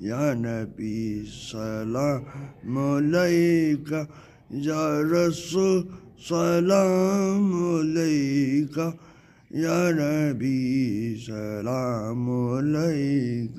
يا نبي سلام عليك. يا رسول سلام عليك. يا نبي سلام عليك.